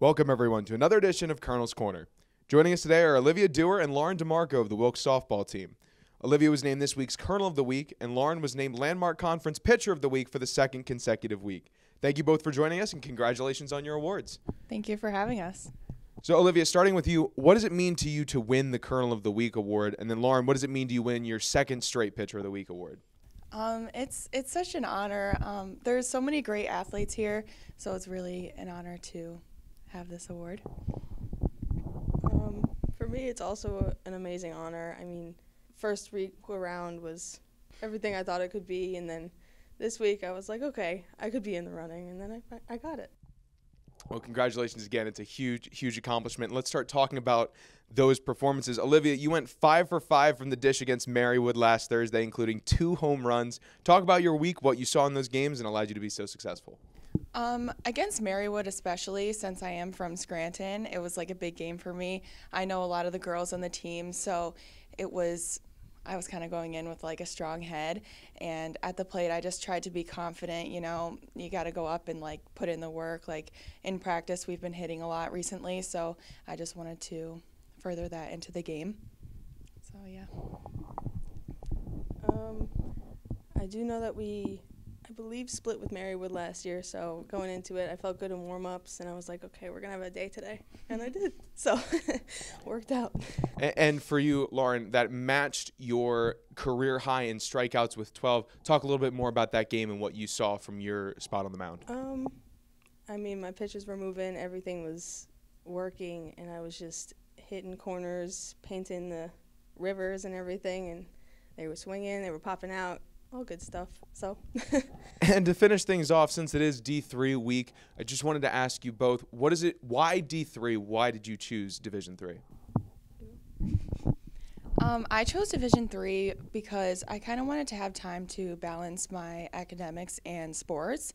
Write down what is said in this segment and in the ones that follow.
Welcome, everyone, to another edition of Colonel's Corner. Joining us today are Olivia Dougher and Lauren DeMarco of the Wilkes softball team. Olivia was named this week's Colonel of the Week, and Lauren was named Landmark Conference Pitcher of the Week for the second consecutive week. Thank you both for joining us, and congratulations on your awards. Thank you for having us. So, Olivia, starting with you, what does it mean to you to win the Colonel of the Week award? And then, Lauren, what does it mean to you win your second straight Pitcher of the Week award? Um, it's it's such an honor. Um, there's so many great athletes here, so it's really an honor to have this award. Um, for me, it's also an amazing honor. I mean, first week around was everything I thought it could be, and then this week I was like, okay, I could be in the running, and then I, I got it. Well, congratulations again. It's a huge, huge accomplishment. Let's start talking about those performances. Olivia, you went five for five from the dish against Marywood last Thursday, including two home runs. Talk about your week, what you saw in those games, and allowed you to be so successful. Um, against Marywood, especially since I am from Scranton, it was like a big game for me. I know a lot of the girls on the team, so it was I was kind of going in with like a strong head. And at the plate, I just tried to be confident. You know, you got to go up and like put in the work. Like in practice, we've been hitting a lot recently. So I just wanted to further that into the game. So, yeah. Um, I do know that we believe split with Marywood last year, so going into it, I felt good in warm ups, and I was like, okay, we're gonna have a day today, and I did. So worked out. And, and, for you, Lauren, that matched your career high in strikeouts with 12. Talk a little bit more about that game and what you saw from your spot on the mound. Um, I mean, my pitches were moving, everything was working, and I was just hitting corners, painting the rivers and everything, and they were swinging, they were popping out all good stuff. So. and to finish things off, since it is D3 week, I just wanted to ask you both: What is it? Why D3? Why did you choose Division Three? Um, I chose Division Three because I kind of wanted to have time to balance my academics and sports,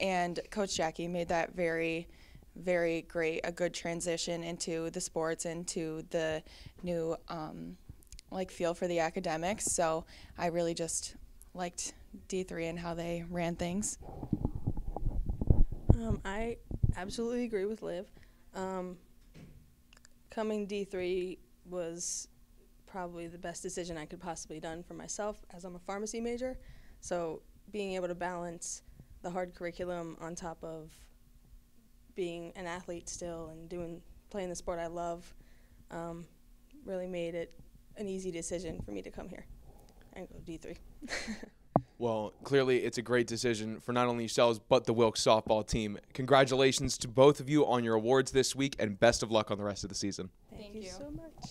and Coach Jackie made that very, very great, a good transition into the sports and to the new um, like feel for the academics. So I really just liked D3 and how they ran things. Um, I absolutely agree with Liv. Um, coming D3 was probably the best decision I could possibly done for myself as I'm a pharmacy major. So being able to balance the hard curriculum on top of being an athlete still and doing playing the sport I love um, really made it an easy decision for me to come here and go D3. well, clearly it's a great decision for not only yourselves, but the Wilkes softball team. Congratulations to both of you on your awards this week, and best of luck on the rest of the season. Thank, Thank you so much.